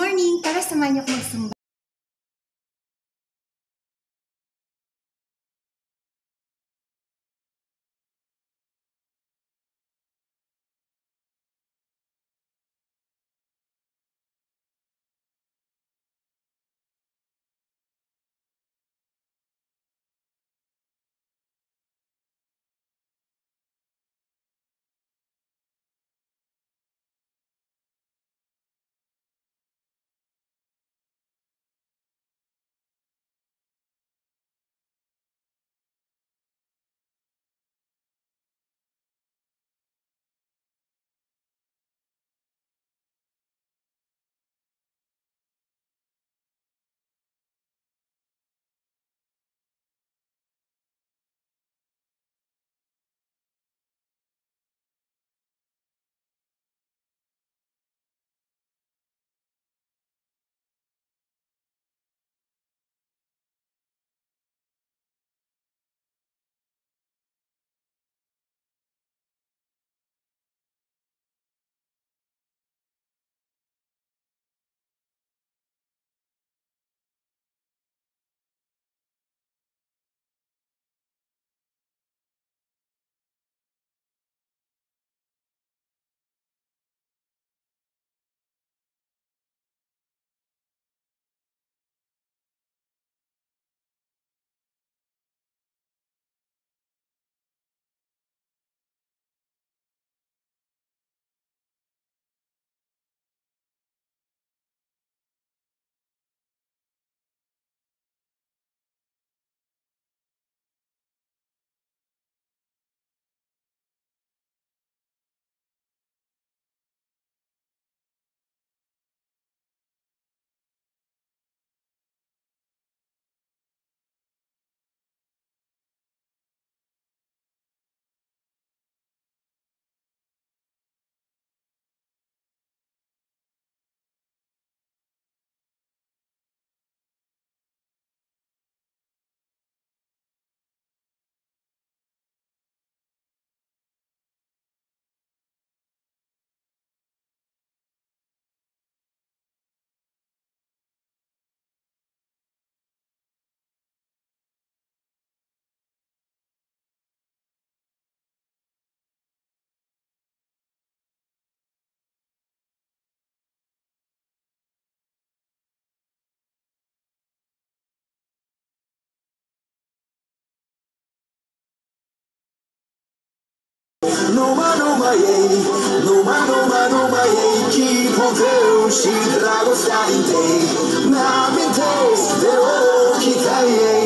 morning! Tara, samahan niyo ako magsumba. Numa, numa, ei, numa, numa, numa, ei, que poder se dragostar em te, na mente, vero que tem,